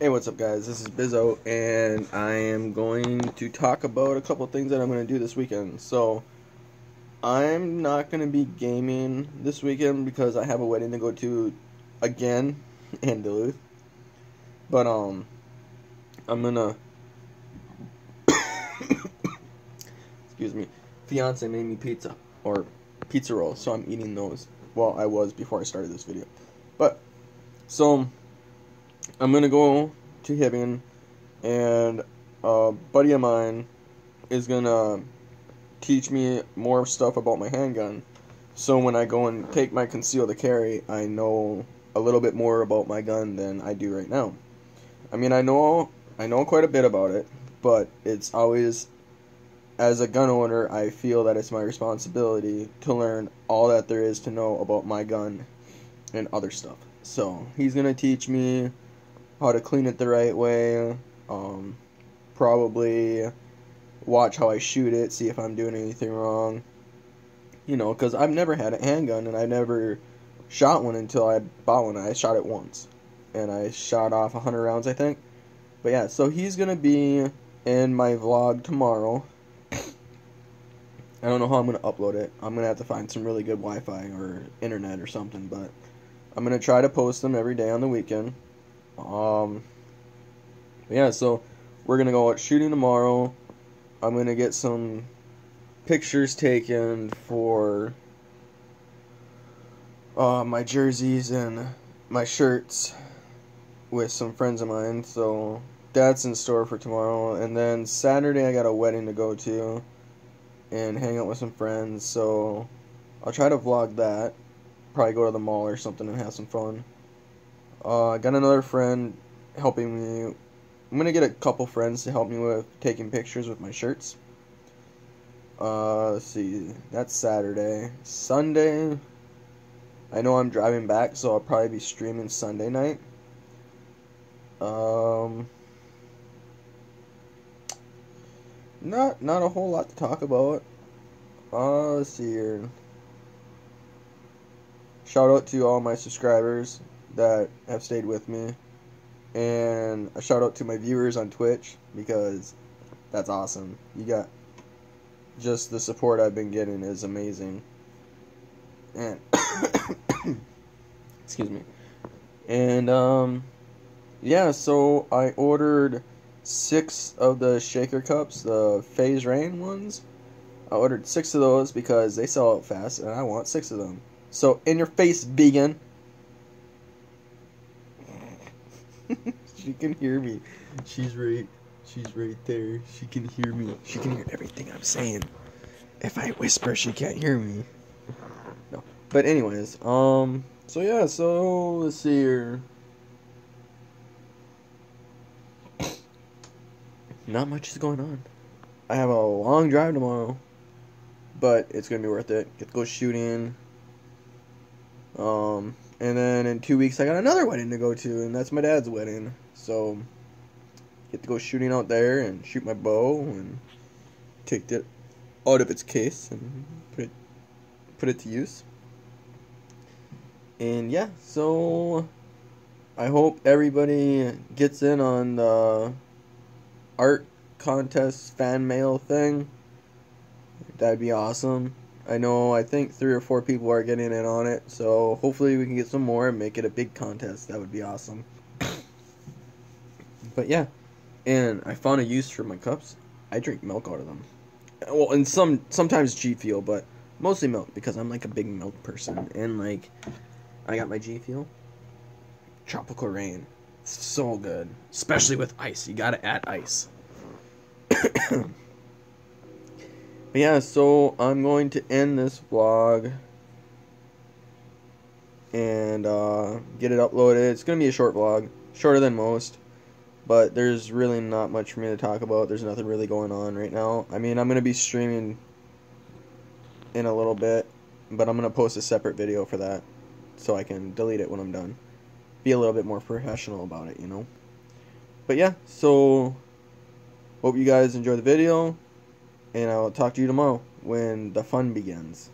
Hey, what's up, guys? This is Bisso, and I am going to talk about a couple things that I'm going to do this weekend. So, I'm not going to be gaming this weekend because I have a wedding to go to again in Duluth. But, um, I'm going to. Excuse me. Fiance made me pizza, or pizza rolls, so I'm eating those. Well, I was before I started this video. But, so I'm gonna go to Hibbing, and a buddy of mine is gonna teach me more stuff about my handgun. So when I go and take my conceal to carry, I know a little bit more about my gun than I do right now. I mean, I know I know quite a bit about it, but it's always as a gun owner, I feel that it's my responsibility to learn all that there is to know about my gun and other stuff. So he's gonna teach me how to clean it the right way. Um, probably watch how I shoot it, see if I'm doing anything wrong. You know, because I've never had a handgun and I never shot one until I bought one. I shot it once, and I shot off 100 rounds, I think. But yeah, so he's gonna be in my vlog tomorrow. I don't know how I'm gonna upload it. I'm gonna have to find some really good Wi-Fi or internet or something, but I'm gonna try to post them every day on the weekend. Um, yeah, so we're gonna go out shooting tomorrow. I'm gonna get some pictures taken for uh, my jerseys and my shirts with some friends of mine. So that's in store for tomorrow. And then Saturday, I got a wedding to go to and hang out with some friends. So I'll try to vlog that. Probably go to the mall or something and have some fun. Uh, I got another friend helping me. I'm gonna get a couple friends to help me with taking pictures with my shirts. Uh, let's see. That's Saturday. Sunday. I know I'm driving back, so I'll probably be streaming Sunday night. Um, not not a whole lot to talk about. Uh, let's see here. Shout out to all my subscribers that have stayed with me. And a shout out to my viewers on Twitch because that's awesome. You got just the support I've been getting is amazing. And excuse me. And um yeah, so I ordered six of the shaker cups, the FaZe Rain ones. I ordered six of those because they sell out fast and I want six of them. So in your face, vegan. she can hear me. She's right. She's right there. She can hear me. She can hear everything I'm saying. If I whisper, she can't hear me. No. But anyways, um. So yeah. So let's see here. Not much is going on. I have a long drive tomorrow, but it's gonna be worth it. Get to go shooting. Um, and then in two weeks, I got another wedding to go to, and that's my dad's wedding. So, get to go shooting out there and shoot my bow and take it out of its case and put it put it to use. And yeah, so I hope everybody gets in on the art contest fan mail thing. That'd be awesome. I know I think three or four people are getting in on it, so hopefully we can get some more and make it a big contest. That would be awesome. but yeah, and I found a use for my cups. I drink milk out of them. Well, and some sometimes G Fuel, but mostly milk because I'm like a big milk person. And like, I got my G Fuel. Tropical rain, so good, especially with ice. You gotta add ice. But yeah, so I'm going to end this vlog and uh, get it uploaded. It's going to be a short vlog, shorter than most, but there's really not much for me to talk about. There's nothing really going on right now. I mean, I'm going to be streaming in a little bit, but I'm going to post a separate video for that so I can delete it when I'm done. Be a little bit more professional about it, you know? But yeah, so hope you guys enjoy the video and I will talk to you tomorrow when the fun begins.